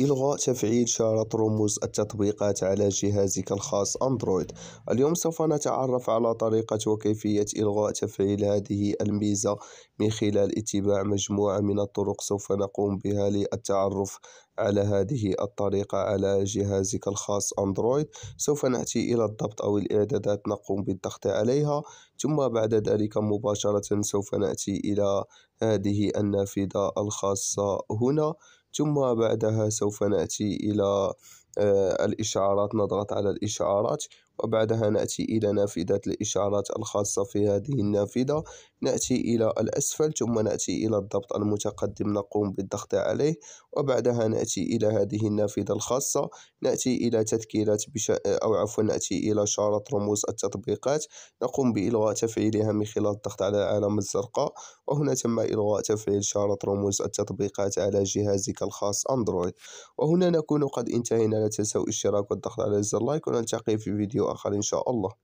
إلغاء تفعيل شارة رموز التطبيقات على جهازك الخاص أندرويد. اليوم سوف نتعرف على طريقة وكيفية إلغاء تفعيل هذه الميزة من خلال اتباع مجموعة من الطرق سوف نقوم بها للتعرف على هذه الطريقة على جهازك الخاص أندرويد سوف نأتي إلى الضبط أو الإعدادات نقوم بالضغط عليها. ثم بعد ذلك مباشرة سوف نأتي إلى هذه النافذة الخاصة هنا. ثم بعدها سوف نأتي إلى الإشعارات نضغط على الإشعارات وبعدها نأتي إلى نافذة الإشعارات الخاصة في هذه النافذة. نأتي إلى الأسفل ثم نأتي إلى الضبط المتقدم نقوم بالضغط عليه. وبعدها نأتي إلى هذه النافذة الخاصة. نأتي إلى تذكيرات بش... أو عفوا نأتي إلى شارة رموز التطبيقات. نقوم بإلغاء تفعيلها من خلال الضغط على العلامة الزرقاء. وهنا تم إلغاء تفعيل شارة رموز التطبيقات على جهازك الخاص أندرويد. وهنا نكون قد انتهينا لا تنسوا الاشتراك والضغط على زر لايك ونلتقي في فيديو آخر إن شاء الله.